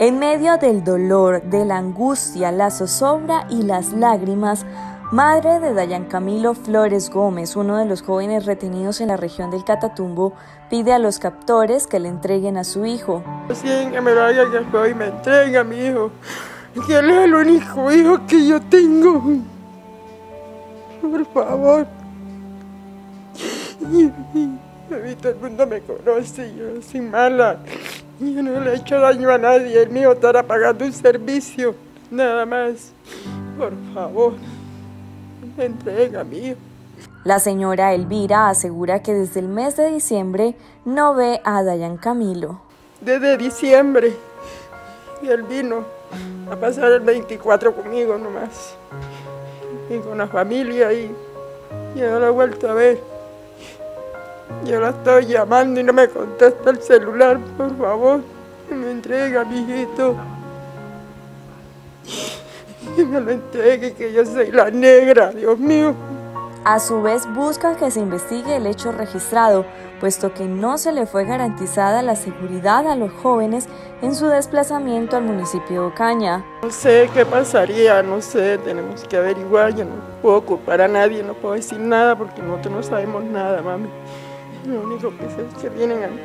En medio del dolor, de la angustia, la zozobra y las lágrimas, madre de Dayan Camilo Flores Gómez, uno de los jóvenes retenidos en la región del Catatumbo, pide a los captores que le entreguen a su hijo. que me lo me entreguen a mi hijo, que él es el único hijo que yo tengo. Por favor. A mí todo el mundo me conoce, yo soy mala. Yo no le he hecho daño a nadie, el mío estará pagando un servicio, nada más. Por favor, entrega mío. La señora Elvira asegura que desde el mes de diciembre no ve a Dayan Camilo. Desde diciembre, y él vino a pasar el 24 conmigo nomás, y con la familia, y yo no lo he vuelto a ver. Yo la estoy llamando y no me contesta el celular, por favor. Que me entrega, mijito. Que me lo entregue, que yo soy la negra, Dios mío. A su vez busca que se investigue el hecho registrado, puesto que no se le fue garantizada la seguridad a los jóvenes en su desplazamiento al municipio de Ocaña. No sé qué pasaría, no sé, tenemos que averiguar, yo no puedo culpar a nadie, no puedo decir nada porque nosotros no sabemos nada, mami. Lo único que sé es que vienen a mi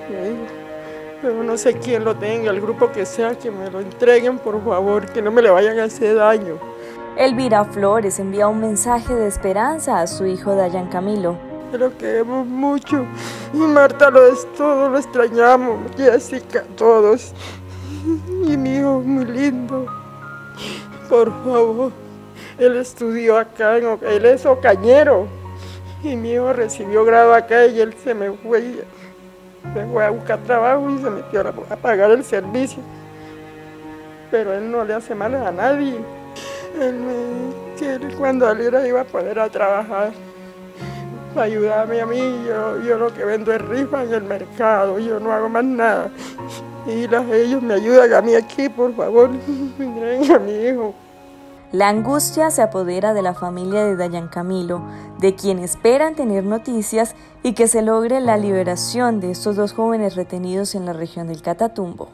Pero no sé quién lo tenga, el grupo que sea, que me lo entreguen, por favor, que no me le vayan a hacer daño. Elvira Flores envía un mensaje de esperanza a su hijo Dayan Camilo. Lo queremos mucho. Y Marta lo es todo, lo extrañamos. Jessica, todos. Y mi hijo muy lindo. Por favor. Él estudió acá, en, él es ocañero. Y mi hijo recibió grado acá y él se me fue, se fue a buscar trabajo y se metió a, pagar el servicio. Pero él no le hace mal a nadie. Él me, que él cuando iba a poder a trabajar para ayudarme a mí. Yo, yo lo que vendo es rifa en el mercado, yo no hago más nada. Y ellos me ayudan a mí aquí, por favor, a mi hijo. La angustia se apodera de la familia de Dayan Camilo, de quien esperan tener noticias y que se logre la liberación de estos dos jóvenes retenidos en la región del Catatumbo.